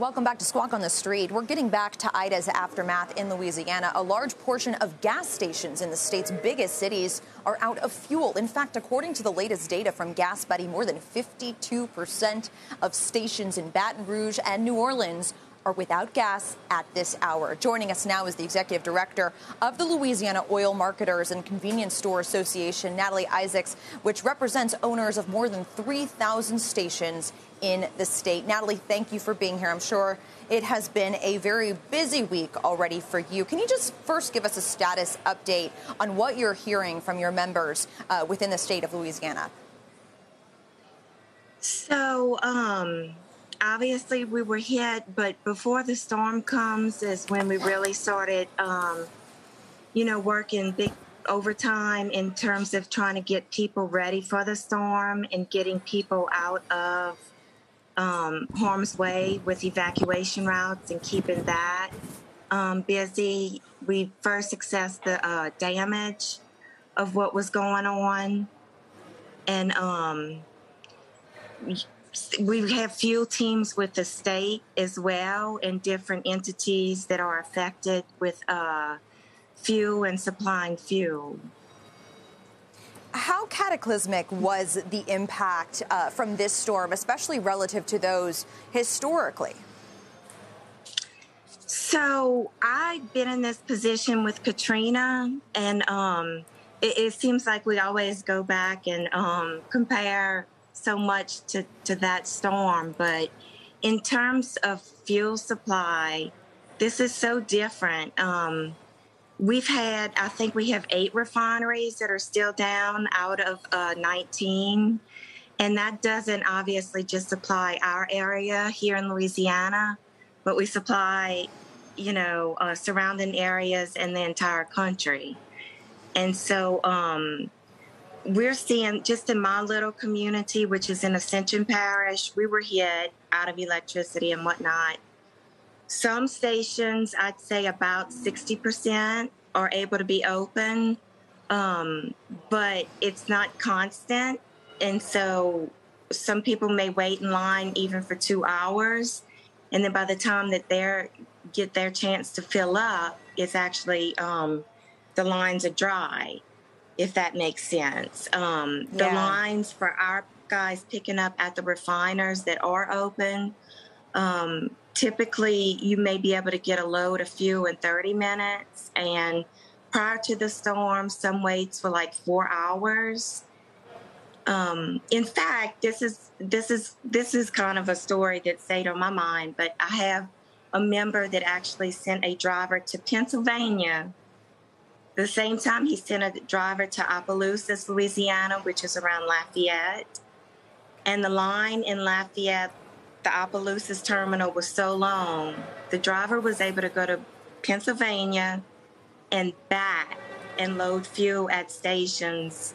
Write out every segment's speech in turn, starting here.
Welcome back to Squawk on the Street. We're getting back to Ida's aftermath in Louisiana. A large portion of gas stations in the state's biggest cities are out of fuel. In fact, according to the latest data from Gas Buddy, more than 52% of stations in Baton Rouge and New Orleans are without gas at this hour. Joining us now is the executive director of the Louisiana Oil Marketers and Convenience Store Association, Natalie Isaacks, which represents owners of more than 3,000 stations in the state. Natalie, thank you for being here. I'm sure it has been a very busy week already for you. Can you just first give us a status update on what you're hearing from your members uh, within the state of Louisiana? So, um, obviously we were hit, but before the storm comes is when we really started, um, you know, working big overtime in terms of trying to get people ready for the storm and getting people out of um, harm's way with evacuation routes and keeping that um, busy. We first assessed the uh, damage of what was going on, and um, we have fuel teams with the state as well and different entities that are affected with uh, fuel and supplying fuel. How cataclysmic was the impact uh, from this storm, especially relative to those historically? So I've been in this position with Katrina, and um, it, it, seems like we always go back and um, compare so much to, to that storm, but in terms of fuel supply, this is so different. Um, we've had, I think we have eight refineries that are still down out of uh, 19. And that doesn't obviously just supply our area here in Louisiana, but we supply, you know, uh, surrounding areas and the entire country. And so, um, we're seeing just in my little community, which is in Ascension Parish, we were hit out of electricity and whatnot. Some stations, I'd say about 60% are able to be open, um, but it's not constant. And so some people may wait in line even for two hours. And then by the time that they get their chance to fill up, it's actually um, the lines are dry if that makes sense. Um, the lines for our guys picking up at the refiners that are open, um, typically you may be able to get a load of fuel in 30 minutes. And prior to the storm, some waits for like four hours. Um, in fact, this is this is this is kind of a story that stayed on my mind. But I have a member that actually sent a driver to Pennsylvania the same time, he sent a driver to Opelousas, Louisiana, which is around Lafayette. And the line in Lafayette, the Opelousas terminal, was so long, the driver was able to go to Pennsylvania and back and load fuel at stations.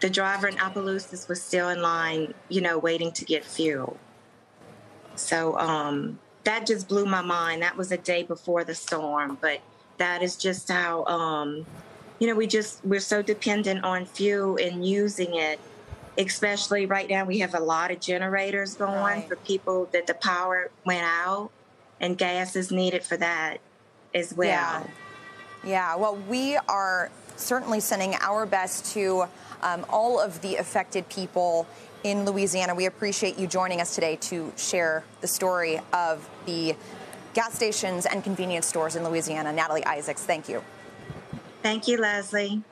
The driver in Opelousas was still in line, you know, waiting to get fuel. So um, that just blew my mind. That was a day before the storm, but that is just how um, you know we just we're so dependent on fuel and using it especially right now we have a lot of generators going right. for people that the power went out and gas is needed for that as well yeah, yeah. well we are certainly sending our best to um, all of the affected people in Louisiana. We appreciate you joining us today to share the story of the gas stations and convenience stores in Louisiana. Natalie Isaacks, thank you. Thank you, Leslie.